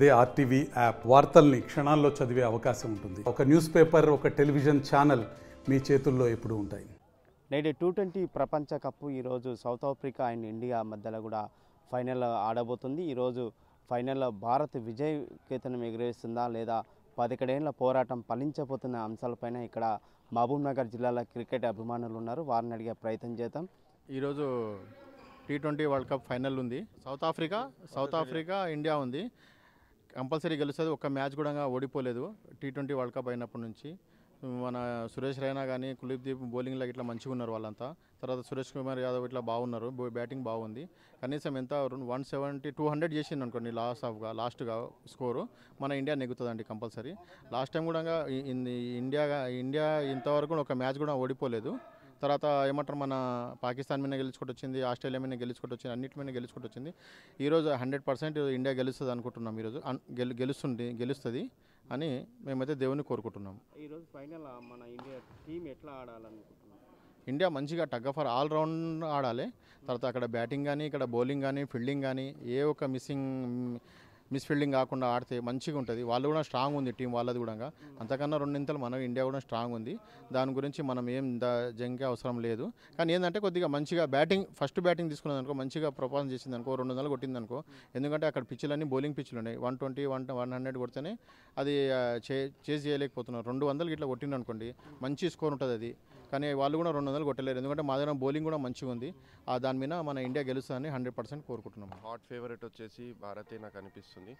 అదే RTV app వార్తల్ని క్షణాల్లో చదివే అవకాశం ఉంటుంది. ఒక న్యూస్ పేపర్ ఒక టెలివిజన్ ఛానల్ మీ చేతుల్లో ఎప్పుడూ ఉంటాయి. నేటి టూ ట్వంటీ ప్రపంచ కప్ ఈరోజు సౌత్ ఆఫ్రికా అండ్ ఇండియా మధ్యలో కూడా ఫైనల్ ఆడబోతుంది. ఈరోజు ఫైనల్లో భారత్ విజయ్ కేతనం ఎగురేస్తుందా లేదా పదికడేళ్ళ పోరాటం ఫలించబోతున్న అంశాలపైన ఇక్కడ మహబూబ్ నగర్ జిల్లాలో క్రికెట్ అభిమానులు ఉన్నారు. వారిని అడిగే ప్రయత్నం చేద్దాం. ఈరోజు T twenty world cup final ఉంది. South Africa South Africa India ఉంది. కంపల్సరీ గెలుస్తుంది. ఒక మ్యాచ్ కూడా ఓడిపోలేదు. టీ ట్వంటీ వరల్డ్ కప్ అయినప్పటి నుంచి. మన సురేష్ రైనా కానీ కులీప్ దీప్ బౌలింగ్లో ఇట్లా మంచిగా ఉన్నారు వాళ్ళంతా. తర్వాత సురేష్ కుమార్ యాదవ్ ఇట్లా బాగున్నారు. బ్యాటింగ్ బాగుంది. కనీసం ఎంత వన్ సెవెంటీ టూ హండ్రెడ్ చేసింది అనుకోండి లాస్ట్ ఆఫ్గా లాస్ట్గా స్కోరు. మన ఇండియా నెగ్గుతుందండి కంపల్సరీ. లాస్ట్ టైం కూడా ఇండియా ఇండియా ఇంతవరకు ఒక మ్యాచ్ కూడా ఓడిపోలేదు. తర్వాత ఏమంటారు మన పాకిస్తాన్ మీద గెలుచుకుంటూ వచ్చింది ఆస్ట్రేలియా మీద గెలుచుకుంటూ వచ్చింది అన్నిటి మీద గెలుచుకుంటూ వచ్చింది ఈరోజు హండ్రెడ్ పర్సెంట్ ఇండియా గెలుస్తుంది అనుకుంటున్నాం ఈరోజు. గెలు గెలుస్తుంది గెలుస్తుంది అని మేమైతే దేవుని కోరుకుంటున్నాం. ఈరోజు ఫైనల్ మన ఇండియా టీం ఎట్లా ఆడాలనుకుంటున్నాం? ఇండియా మంచిగా టగ్ ఆఫర్ ఆల్ రౌండ్ ఆడాలి. తర్వాత అక్కడ బ్యాటింగ్ కానీ ఇక్కడ బౌలింగ్ కానీ ఫీల్డింగ్ కానీ ఏ ఒక్క మిస్సింగ్ మిస్ఫీల్డింగ్ కాకుండా ఆడితే మంచిగా ఉంటుంది. వాళ్ళు కూడా స్ట్రాంగ్ ఉంది టీం వాళ్ళది కూడా. అంతకన్నా రెండింతలు మన ఇండియా కూడా స్ట్రాంగ్ ఉంది. దాని గురించి మనం ఏం దా జంకే అవసరం లేదు. కానీ ఏంటంటే కొద్దిగా మంచిగా బ్యాటింగ్ ఫస్ట్ బ్యాటింగ్ తీసుకున్నది అనుకో మంచిగా ప్రపోజ్ చేసింది అనుకో రెండు వందలు కొట్టింది అనుకో ఎందుకంటే అక్కడ పిచ్చులన్నీ బౌలింగ్ పిచ్చులు ఉన్నాయి. One twenty one one hundred కొడితేనే అది చే చేసి చేయలేకపోతున్నారు. రెండు వందలు ఇట్లా కొట్టింది అనుకోండి మంచి స్కోర్ ఉంటుంది అది. కానీ వాళ్ళు కూడా రెండు వందలు కొట్టలేరు. ఎందుకంటే మా దగ్గర బౌలింగ్ కూడా మంచిగా ఉంది. ఆ దాని మీద మన ఇండియా గెలుస్తుందని హండ్రెడ్ పర్సెంట్ కోరుకుంటున్నాం. హాట్ ఫేవరెట్ వచ్చేసి భారతే నాకు అనిపిస్తుంది.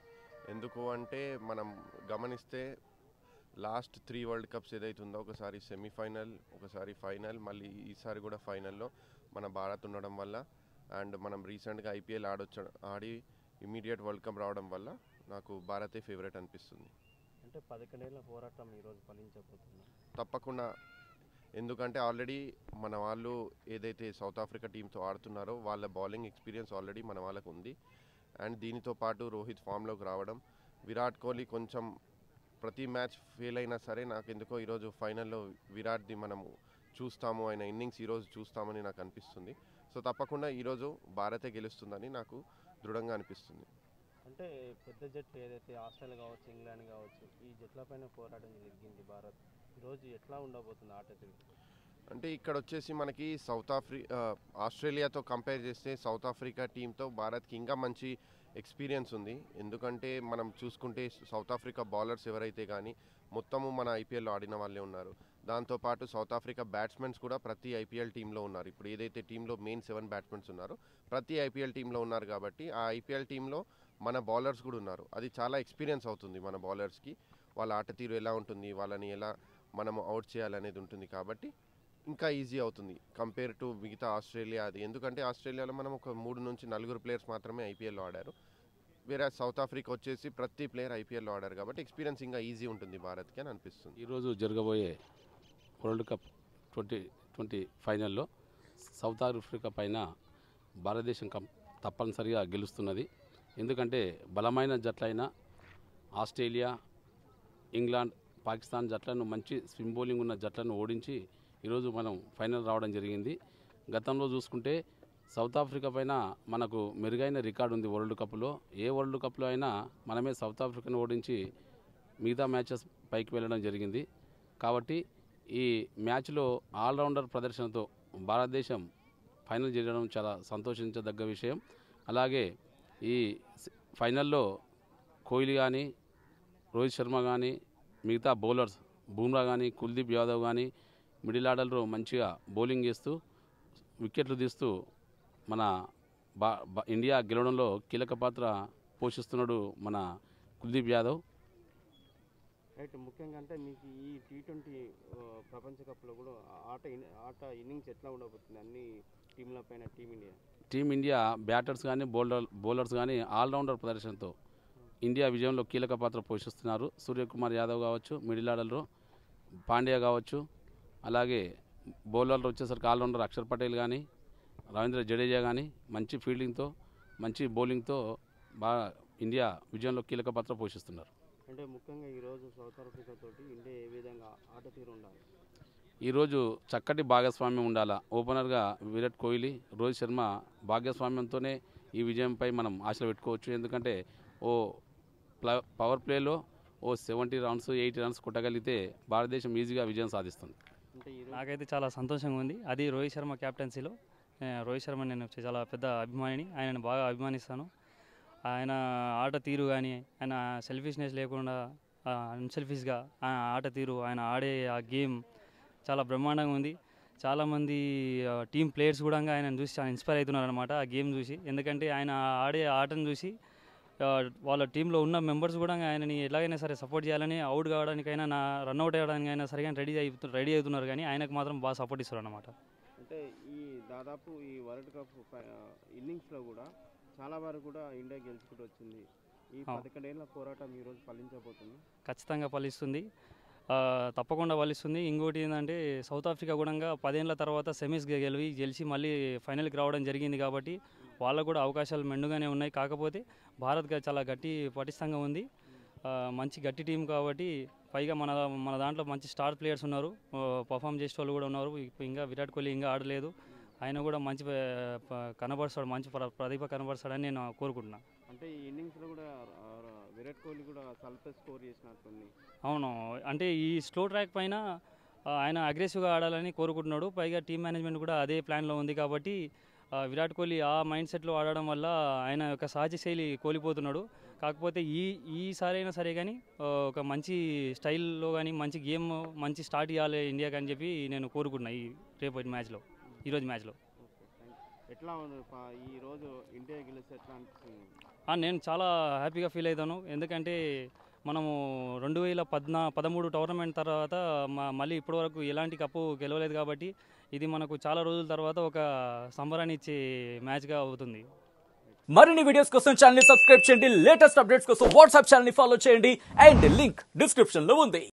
ఎందుకు అంటే మనం గమనిస్తే లాస్ట్ త్రీ వరల్డ్ కప్స్ ఏదైతుందో ఒకసారి సెమీఫైనల్ ఒకసారి ఫైనల్ మళ్ళీ ఈసారి కూడా ఫైనల్లో మన భారత్ ఉండడం వల్ల అండ్ మనం రీసెంట్గా ఐపీఎల్ ఆడొచ్చ ఆడి ఇమీడియట్ వరల్డ్ కప్ రావడం వల్ల నాకు భారతే ఫేవరెట్ అనిపిస్తుంది. అంటే పదికడేళ్ళ పోరాటం ఈరోజు ఫలించబోతున్నాం తప్పకుండా ఎందుకంటే ఆల్రెడీ మన వాళ్ళు ఏదైతే సౌత్ ఆఫ్రికా టీంతో ఆడుతున్నారో వాళ్ళ బౌలింగ్ ఎక్స్పీరియన్స్ ఆల్రెడీ మన వాళ్ళకు ఉంది. అండ్ దీనితో పాటు రోహిత్ ఫామ్లోకి రావడం విరాట్ కోహ్లీ కొంచెం ప్రతి మ్యాచ్ ఫెయిల్ అయినా సరే నాకు ఎందుకో ఈరోజు ఫైనల్లో విరాట్ది మనము చూస్తాము ఆయన ఇన్నింగ్స్ ఈరోజు చూస్తామని నాకు అనిపిస్తుంది. సో తప్పకుండా ఈరోజు భారతే గెలుస్తుందని నాకు దృఢంగా అనిపిస్తుంది. అంటే పెద్ద జట్లు ఏదైతే ఆస్ట్రేలియా కావచ్చు ఇంగ్లాండ్ కావచ్చు ఈ జట్లపైన పోరాటం జరిగింది భారత్. ఈరోజు ఎట్లా ఉండబోతుంది ఆట తీరు అంటే ఇక్కడ వచ్చేసి మనకి సౌత్ ఆఫ్రి ఆస్ట్రేలియాతో కంపేర్ చేస్తే సౌత్ ఆఫ్రికా టీంతో భారత్కి ఇంకా మంచి ఎక్స్పీరియన్స్ ఉంది. ఎందుకంటే మనం చూసుకుంటే సౌత్ ఆఫ్రికా బౌలర్స్ ఎవరైతే కానీ మొత్తము మన ఐపీఎల్లో ఆడిన వాళ్ళే ఉన్నారు. దాంతోపాటు సౌత్ ఆఫ్రికా బ్యాట్స్మెన్స్ కూడా ప్రతి ఐపీఎల్ టీంలో ఉన్నారు. ఇప్పుడు ఏదైతే టీంలో మెయిన్ సెవెన్ బ్యాట్స్మెన్స్ ఉన్నారో ప్రతి ఐపీఎల్ టీంలో ఉన్నారు కాబట్టి ఆ ఐపీఎల్ టీంలో మన బౌలర్స్ కూడా ఉన్నారు. అది చాలా ఎక్స్పీరియన్స్ అవుతుంది మన బౌలర్స్కి. వాళ్ళ ఆట తీరు ఎలా ఉంటుంది వాళ్ళని ఎలా మనము అవుట్ చేయాలనేది ఉంటుంది కాబట్టి ఇంకా ఈజీ అవుతుంది. కంపేర్ టు మిగతా ఆస్ట్రేలియా అది. ఎందుకంటే ఆస్ట్రేలియాలో మనం ఒక మూడు నుంచి నలుగురు ప్లేయర్స్ మాత్రమే ఐపీఎల్లో ఆడారు. వేరే సౌత్ ఆఫ్రికా వచ్చేసి ప్రతి ప్లేయర్ ఐపీఎల్లో ఆడారు కాబట్టి ఎక్స్పీరియన్స్ ఇంకా ఈజీ ఉంటుంది భారత్కి అని అనిపిస్తుంది. ఈరోజు జరగబోయే వరల్డ్ కప్ ట్వంటీ ట్వంటీ ఫైనల్లో సౌత్ ఆఫ్రికా పైన భారతదేశం కం తప్పనిసరిగా గెలుస్తున్నది. ఎందుకంటే బలమైన జట్లైన ఆస్ట్రేలియా ఇంగ్లాండ్ పాకిస్తాన్ జట్లను మంచి స్పిన్ బౌలింగ్ ఉన్న జట్లను ఓడించి ఈరోజు మనం ఫైనల్ రావడం జరిగింది. గతంలో చూసుకుంటే సౌత్ ఆఫ్రికా పైన మనకు మెరుగైన రికార్డు ఉంది వరల్డ్ కప్లో. ఏ వరల్డ్ కప్లో అయినా మనమే సౌత్ ఆఫ్రికాను ఓడించి మిగతా మ్యాచెస్ పైకి వెళ్ళడం జరిగింది. కాబట్టి ఈ మ్యాచ్లో ఆల్రౌండర్ ప్రదర్శనతో భారతదేశం ఫైనల్ జరగడం చాలా సంతోషించదగ్గ విషయం. అలాగే ఈ ఫైనల్లో కోహ్లీ కానీ రోహిత్ శర్మ కానీ మిగతా బౌలర్స్ బూమ్రా కానీ కుల్దీప్ యాదవ్ కానీ మిడిల్ ఆర్డర్లో మంచిగా బౌలింగ్ చేస్తూ వికెట్లు తీస్తూ మన బా ఇండియా గెలవడంలో కీలక పాత్ర పోషిస్తున్నాడు మన కుల్దీప్ యాదవ్. రైట్ ముఖ్యంగా అంటే మీకు ఈ టీ ట్వంటీ ప్రపంచ కప్లో కూడా ఆట ఆట ఇన్నింగ్స్ ఎట్లా ఉండబోతుంది అన్ని టీంల పైన team India? Team India batters కానీ బౌలర్ బౌలర్స్ కానీ ఆల్రౌండర్ ప్రదర్శనతో ఇండియా విజయంలో కీలక పాత్ర పోషిస్తున్నారు. సూర్యకుమార్ యాదవ్ కావచ్చు మిడిల్ ఆర్డర్లో పాండ్యా కావచ్చు అలాగే బౌలర్లు వచ్చేసరికి ఆల్రౌండర్ అక్షర్ పటేల్ కానీ రవీంద్ర జడేజా కానీ మంచి ఫీల్డింగ్తో మంచి బౌలింగ్తో బాగా ఇండియా విజయంలో కీలక పాత్ర పోషిస్తున్నారు. అంటే ముఖ్యంగా ఈరోజు సౌత్ ఆఫ్రికా తోటి ఇండియా ఏ విధంగా ఆట తీరు ఉండాలి? ఈరోజు చక్కటి భాగస్వామ్యం ఉండాలా. ఓపెనర్గా విరాట్ కోహ్లీ రోహిత్ శర్మ భాగస్వామ్యంతోనే ఈ విజయంపై మనం ఆశలు పెట్టుకోవచ్చు. ఎందుకంటే ఓ పవర్ ప్లేలో ఓ సెవెంటీ రన్స్ ఎయిటీ రన్స్ కొట్టగలిగితే భారతదేశం ఈజీగా విజయం సాధిస్తుంది. నాకైతే చాలా సంతోషంగా ఉంది. అది రోహిత్ శర్మ క్యాప్టెన్సీలో రోహిత్ శర్మ నేను చాలా పెద్ద అభిమానిని. ఆయనను బాగా అభిమానిస్తాను. ఆయన ఆట తీరు కానీ ఆయన సెల్ఫిష్నెస్ లేకుండా అన్సెల్ఫిష్గా ఆయన ఆట తీరు ఆయన ఆడే ఆ గేమ్ చాలా బ్రహ్మాండంగా ఉంది. చాలామంది టీం ప్లేయర్స్ కూడా ఆయన చూసి చాలా ఇన్స్పైర్ అవుతున్నారు అనమాట ఆ గేమ్ చూసి. ఎందుకంటే ఆయన ఆడే ఆటను చూసి వాళ్ళ టీంలో ఉన్న మెంబర్స్ కూడా ఆయనని ఎలాగైనా సరే సపోర్ట్ చేయాలని అవుట్ కావడానికైనా నా రన్అట్ అవ్వడానికైనా సరే కానీ రెడీ అవుతు రెడీ అవుతున్నారు కానీ ఆయనకు మాత్రం బాగా సపోర్ట్ ఇస్తారు అనమాట అంటే ఈ దాదాపు ఈ వరల్డ్ కప్ ఇన్నింగ్స్లో కూడా చాలా వరకు కూడా ఇండియా గెలుచుకుంటూ వచ్చింది. ఈ. పదకొండేళ్ళ పోరాటం ఈరోజు ఫలించబోతుంది. ఖచ్చితంగా ఫలిస్తుంది. తప్పకుండా ఫలిస్తుంది. ఇంకోటి ఏంటంటే సౌత్ ఆఫ్రికా కూడా పదేళ్ళ తర్వాత సెమీస్ గెలివి గెలిచి మళ్ళీ ఫైనల్కి రావడం జరిగింది కాబట్టి వాళ్ళకు కూడా అవకాశాలు మెండుగానే ఉన్నాయి. కాకపోతే భారత్ చాలా గట్టి పటిష్టంగా ఉంది. మంచి గట్టి టీం కాబట్టి పైగా మన మన దాంట్లో మంచి స్టార్ ప్లేయర్స్ ఉన్నారు. పర్ఫామ్ చేసే వాళ్ళు కూడా ఉన్నారు. ఇంకా విరాట్ కోహ్లీ ఇంకా ఆడలేదు. ఆయన కూడా మంచి కనబరుస్తాడు మంచి ప్ర- ప్రతిభ కనబరుస్తాడని నేను కోరుకుంటున్నాను అంటే ఈ ఇన్నింగ్స్లో కూడా విరాట్ కోహ్లీ కూడా స్వల్ప స్కోర్ చేసినట్టుంది అవును. అంటే ఈ స్లో ట్రాక్ పైన ఆయన అగ్రెసివ్గా ఆడాలని కోరుకుంటున్నాడు. పైగా టీం మేనేజ్మెంట్ కూడా అదే ప్లాన్లో ఉంది కాబట్టి విరాట్ కోహ్లీ ఆ మైండ్ సెట్లో ఆడడం వల్ల ఆయన యొక్క సహజ శైలి కోల్పోతున్నాడు. కాకపోతే ఈ ఈసారి అయినా సరే కానీ ఒక మంచి స్టైల్లో కానీ మంచి గేమ్ మంచి స్టార్ట్ ఇవ్వాలి ఇండియాకి అని చెప్పి నేను కోరుకుంటున్నా ఈ రేపటి మ్యాచ్లో ఈరోజు మ్యాచ్లో. ఎట్లా ఉంది ప- ఈ రోజు ఇండియా గెలిస్తే ఎట్లా అనిపిస్తుంది? నేను చాలా హ్యాపీగా ఫీల్ అవుతాను. ఎందుకంటే మనము రెండు వేల పద్నా పదమూడు టోర్నమెంట్ తర్వాత మ- మళ్ళీ ఇప్పటివరకు ఎలాంటి కప్పు గెలవలేదు కాబట్టి ఇది మనకు చాలా రోజుల తర్వాత ఒక సంబరాన్ని ఇచ్చే మ్యాచ్గా అవుతుంది. మరిన్ని వీడియోస్ కోసం ఛానల్ సబ్స్క్రైబ్ చేయండి. లేటెస్ట్ అప్డేట్స్ కోసం వాట్సాప్ ఛానల్ ఫాలో చేయండి. అండ్ లింక్ డిస్క్రిప్షన్లో ఉంది.